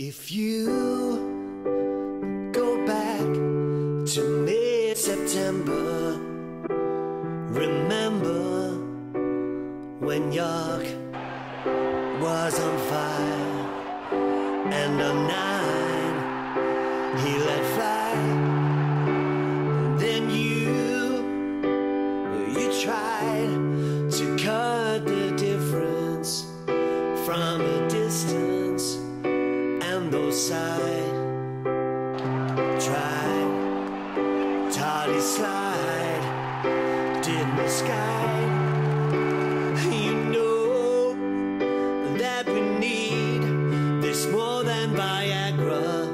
If you go back to mid September, remember when York was on fire and on nine he let fly. Then you, you tried to cut the difference from a distance we need this more than Viagra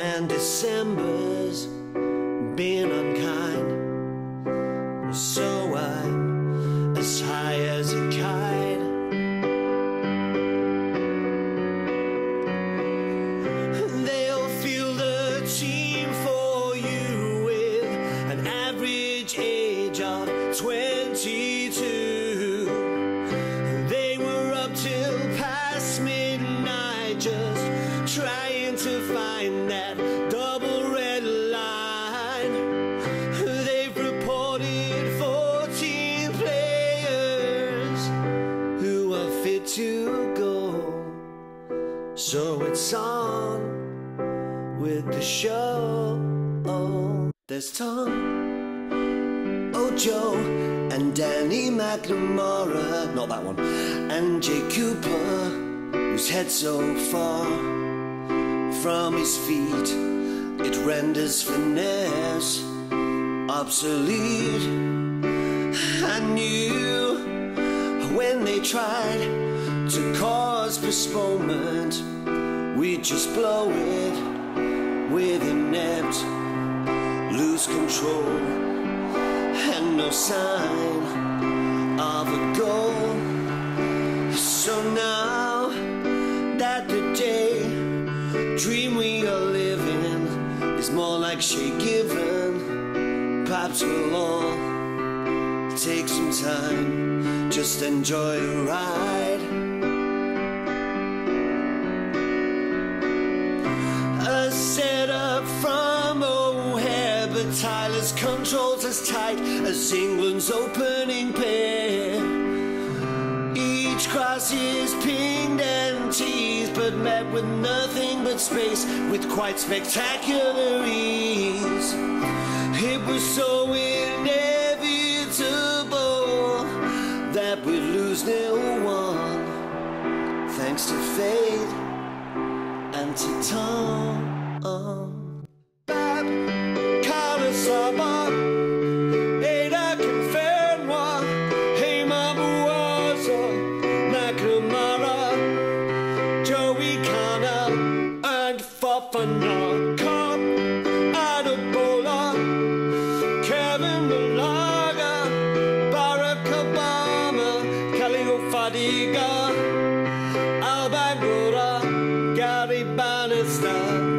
and December's been unkind of 22. They were up till past midnight just trying to find that double red line. They've reported 14 players who are fit to go. So it's on with the show. There's Tom, Ojo, and Danny McNamara. Not that one. And Jake Cooper, whose head so far from his feet it renders finesse obsolete. I knew when they tried to cause postponement, we just blow it with inept, lose control, no sign of a goal. So now that the day dream we are living is more like Shay Given, perhaps we'll all take some time, just enjoy a ride. But Tyler's controls as tight as England's opening pair. Each cross is pinged and teased, but met with nothing but space with quite spectacular ease. It was so inevitable that we lose nil one, thanks to fate and to Tom. Liga Albagora Garibana style